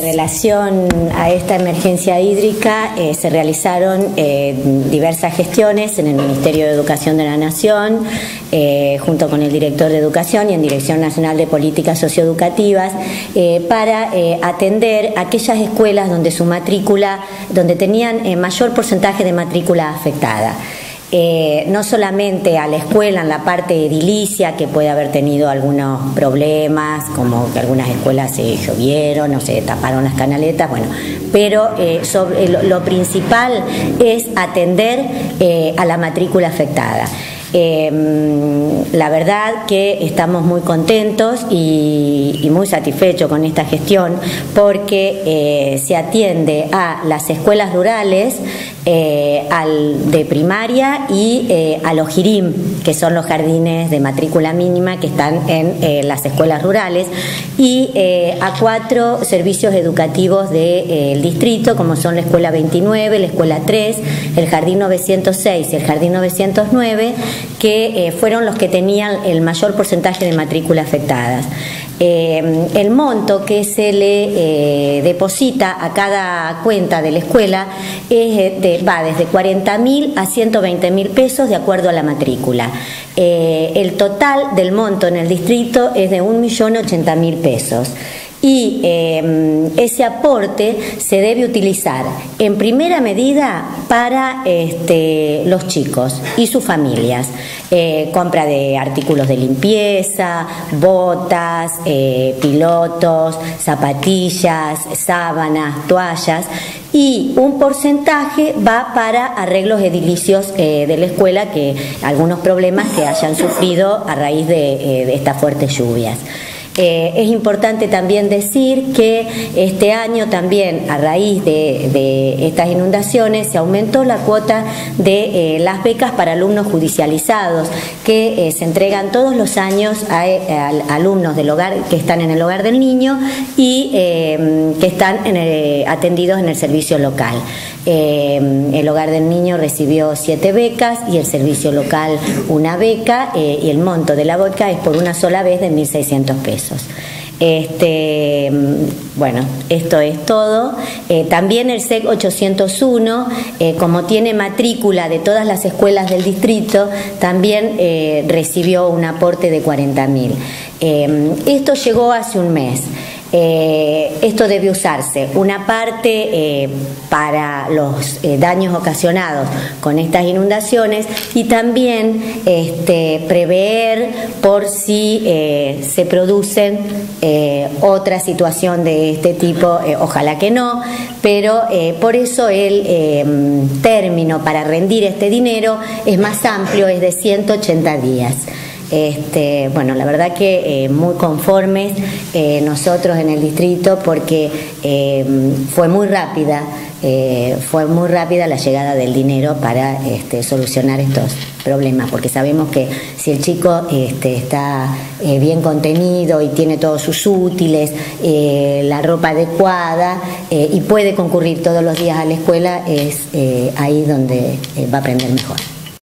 En relación a esta emergencia hídrica eh, se realizaron eh, diversas gestiones en el Ministerio de Educación de la Nación, eh, junto con el director de Educación y en Dirección Nacional de Políticas Socioeducativas, para atender aquellas escuelas donde su matrícula, donde tenían mayor porcentaje de matrícula afectada. Eh, no solamente a la escuela en la parte edilicia, que puede haber tenido algunos problemas, como que algunas escuelas se llovieron o se taparon las canaletas, bueno, pero eh, lo, principal es atender eh, a la matrícula afectada. Em, la verdad que estamos muy contentos y, muy satisfechos con esta gestión porque eh, se atiende a las escuelas rurales, eh, al de primaria y eh, a los JIRIM, que son los jardines de matrícula mínima que están en las escuelas rurales, y a cuatro servicios educativos del distrito, como son la Escuela 29, la Escuela 3, el Jardín 906 y el Jardín 909 que eh, fueron los que tenían el mayor porcentaje de matrícula afectadas. Eh, el monto que se le eh, deposita a cada cuenta de la escuela va desde 40 mil a 120 mil pesos de acuerdo a la matrícula. el total del monto en el distrito es de 1.080.000 pesos y em, ese aporte se debe utilizar en primera medida para este, los chicos y sus familias. Eh, compra de artículos de limpieza, botas, eh, pilotos, zapatillas, sábanas, toallas y un porcentaje va para arreglos edilicios eh, de la escuela que algunos problemas que hayan sufrido a raíz de estas fuertes lluvias. Eh, es importante también decir que este año también, a raíz de, estas inundaciones, se aumentó la cuota de eh, las becas para alumnos judicializados, que eh, se entregan todos los años a, alumnos del hogar que están en el hogar del niño y que están atendidos en el servicio local. el hogar del niño recibió siete becas y el servicio local una beca y el monto de la beca es por una sola vez de 1.600 pesos. Este, bueno, esto es todo. Eh, también el SEC 801, eh, como tiene matrícula de todas las escuelas del distrito, también eh, recibió un aporte de 40 mil. esto llegó hace un mes. Eh, esto debe usarse una parte eh, para los eh, daños ocasionados con estas inundaciones y también este, prever por si se producen otra situación de este tipo, ojalá que no, pero por eso el término para rendir este dinero es más amplio, es de 180 días. Este, bueno, la verdad que eh, muy conformes eh, nosotros en el distrito porque eh, fue muy rápida, fue muy rápida la llegada del dinero para este, solucionar estos problemas, porque sabemos que si el chico este, está bien contenido y tiene todos sus útiles, la ropa adecuada y puede concurrir todos los días a la escuela, es ahí donde va a aprender mejor.